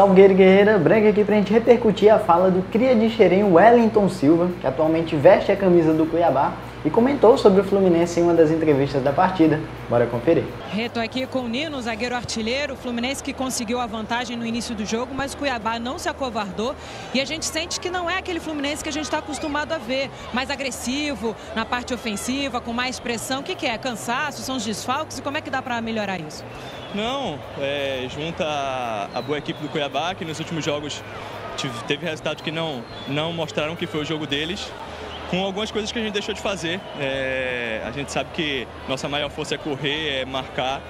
Salgueiro Guerreira. Branca aqui pra gente repercutir a fala do cria de Xerém Wellington Silva, que atualmente veste a camisa do Cuiabá e comentou sobre o Fluminense em uma das entrevistas da partida. Bora conferir. Reto aqui com o Nino, zagueiro artilheiro, o Fluminense que conseguiu a vantagem no início do jogo, mas o Cuiabá não se acovardou e a gente sente que não é aquele Fluminense que a gente está acostumado a ver, mais agressivo, na parte ofensiva, com mais pressão. O que, que é? Cansaço? São os desfalques? E como é que dá para melhorar isso? Não, é, junta a boa equipe do Cuiabá, que nos últimos jogos teve resultados que não, não mostraram que foi o jogo deles com algumas coisas que a gente deixou de fazer. É, a gente sabe que nossa maior força é correr, é marcar.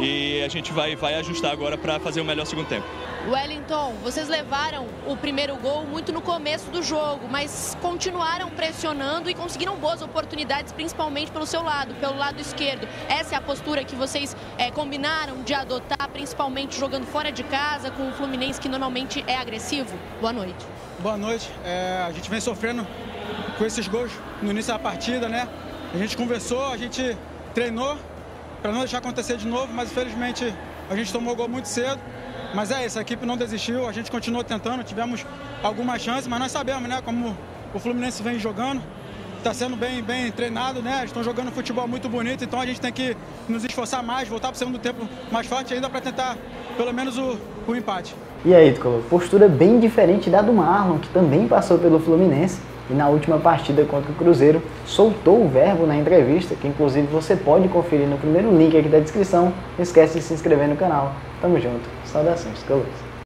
E a gente vai, vai ajustar agora para fazer o melhor segundo tempo. Wellington, vocês levaram o primeiro gol muito no começo do jogo, mas continuaram pressionando e conseguiram boas oportunidades, principalmente pelo seu lado, pelo lado esquerdo. Essa é a postura que vocês é, combinaram de adotar, principalmente jogando fora de casa, com o Fluminense que normalmente é agressivo? Boa noite. Boa noite. É, a gente vem sofrendo com esses gols no início da partida, né? A gente conversou, a gente treinou para não deixar acontecer de novo, mas infelizmente a gente tomou gol muito cedo. Mas é isso, a equipe não desistiu, a gente continuou tentando, tivemos algumas chances, mas nós sabemos, né, como o Fluminense vem jogando, está sendo bem, bem treinado, né? Estão jogando futebol muito bonito, então a gente tem que nos esforçar mais, voltar para o segundo tempo mais forte ainda para tentar pelo menos o, o empate. E aí, Ticolo, postura bem diferente da do Marlon, que também passou pelo Fluminense e na última partida contra o Cruzeiro soltou o verbo na entrevista, que inclusive você pode conferir no primeiro link aqui da descrição. Não esquece de se inscrever no canal. Tamo junto. Saudações, Colors.